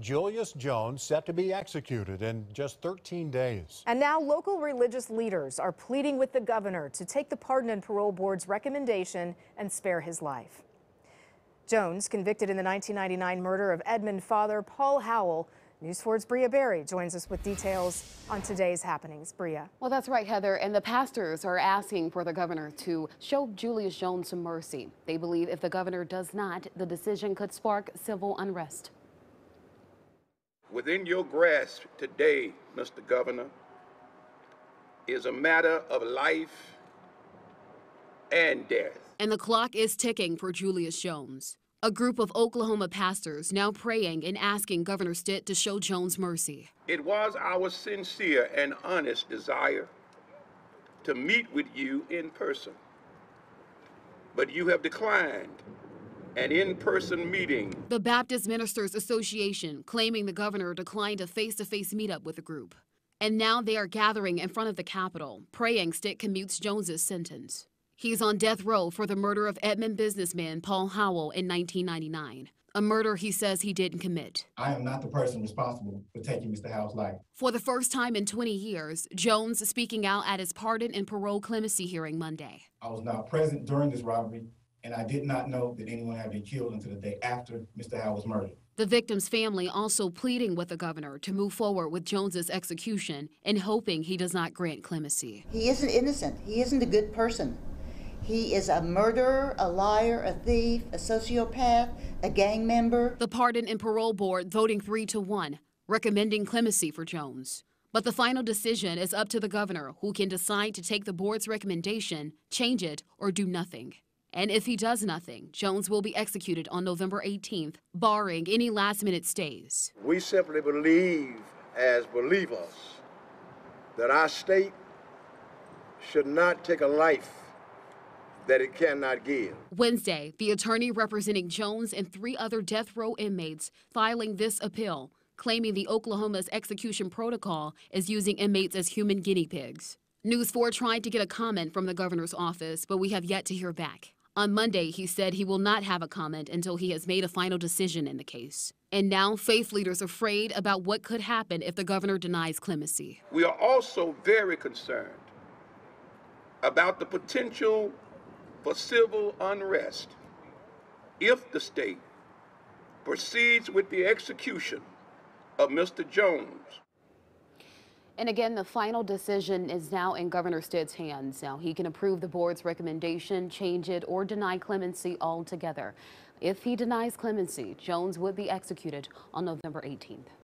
Julius Jones set to be executed in just 13 days. And now local religious leaders are pleading with the governor to take the Pardon and Parole Board's recommendation and spare his life. Jones, convicted in the 1999 murder of Edmond father Paul Howell, News 4's Brya Berry joins us with details on today's happenings. Brya. Well, that's right, Heather. And the pastors are asking for the governor to show Julius Jones some mercy. They believe if the governor does not, the decision could spark civil unrest. Within your grasp today, Mr. Governor, is a matter of life and death. And the clock is ticking for Julius Jones. A group of Oklahoma pastors now praying and asking Governor Stitt to show Jones mercy. It was our sincere and honest desire to meet with you in person, but you have declined an in person meeting. The Baptist Ministers Association claiming the governor declined a face to face meetup with the group. And now they are gathering in front of the Capitol, praying Stitt commutes Jones's sentence. He's on death row for the murder of Edmond businessman Paul Howell in 1999, a murder he says he didn't commit. I am not the person responsible for taking Mr. Howell's life. For the first time in 20 years, Jones speaking out at his pardon and parole clemency hearing Monday. I was not present during this robbery, and I did not know that anyone had been killed until the day after Mr. Howell was murdered. The victim's family also pleading with the governor to move forward with Jones's execution and hoping he does not grant clemency. He isn't innocent. He isn't a good person. He is a murderer, a liar, a thief, a sociopath, a gang member. The Pardon and Parole Board voting 3 to 1, recommending clemency for Jones. But the final decision is up to the governor, who can decide to take the board's recommendation, change it, or do nothing. And if he does nothing, Jones will be executed on November 18th, barring any last minute stays. We simply believe, as believers, that our state should not take a life that it cannot give. Wednesday, the attorney representing Jones and three other death row inmates filing this appeal, claiming the Oklahoma's execution protocol is using inmates as human guinea pigs. News 4 tried to get a comment from the governor's office, but we have yet to hear back. On Monday, he said he will not have a comment until he has made a final decision in the case. And now, faith leaders are afraid about what could happen if the governor denies clemency. We are also very concerned about the potential for civil unrest if the state proceeds with the execution of Mr. Jones. And again, the final decision is now in Governor Stitt's hands. Now, he can approve the board's recommendation, change it, or deny clemency altogether. If he denies clemency, Jones would be executed on November 18th.